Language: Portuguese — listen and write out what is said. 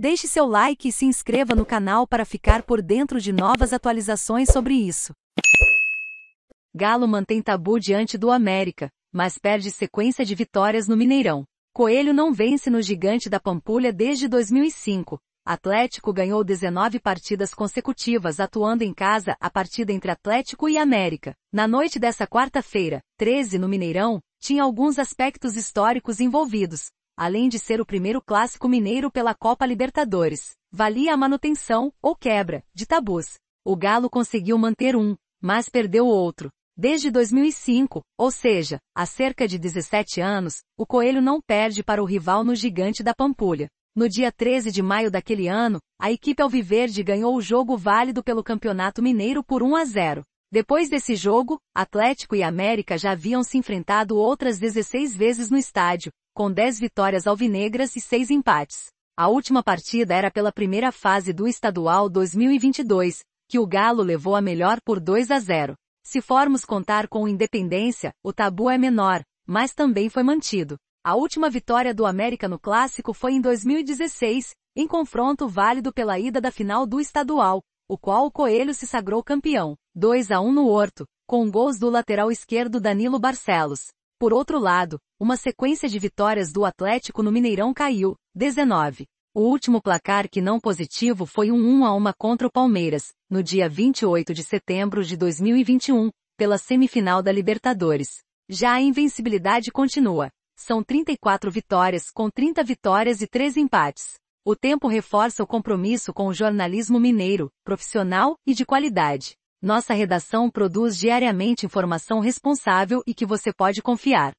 Deixe seu like e se inscreva no canal para ficar por dentro de novas atualizações sobre isso. Galo mantém tabu diante do América, mas perde sequência de vitórias no Mineirão. Coelho não vence no Gigante da Pampulha desde 2005. Atlético ganhou 19 partidas consecutivas atuando em casa a partida entre Atlético e América. Na noite dessa quarta-feira, 13 no Mineirão, tinha alguns aspectos históricos envolvidos além de ser o primeiro clássico mineiro pela Copa Libertadores. Valia a manutenção, ou quebra, de tabus. O Galo conseguiu manter um, mas perdeu outro. Desde 2005, ou seja, há cerca de 17 anos, o Coelho não perde para o rival no Gigante da Pampulha. No dia 13 de maio daquele ano, a equipe Alviverde ganhou o jogo válido pelo Campeonato Mineiro por 1 a 0. Depois desse jogo, Atlético e América já haviam se enfrentado outras 16 vezes no estádio, com 10 vitórias alvinegras e 6 empates. A última partida era pela primeira fase do estadual 2022, que o Galo levou a melhor por 2 a 0. Se formos contar com Independência, o tabu é menor, mas também foi mantido. A última vitória do América no clássico foi em 2016, em confronto válido pela ida da final do estadual, o qual o Coelho se sagrou campeão, 2 a 1 no Horto, com gols do lateral esquerdo Danilo Barcelos. Por outro lado, uma sequência de vitórias do Atlético no Mineirão caiu, 19. O último placar que não positivo foi um 1 a 1 contra o Palmeiras, no dia 28 de setembro de 2021, pela semifinal da Libertadores. Já a invencibilidade continua. São 34 vitórias com 30 vitórias e 3 empates. O tempo reforça o compromisso com o jornalismo mineiro, profissional e de qualidade. Nossa redação produz diariamente informação responsável e que você pode confiar.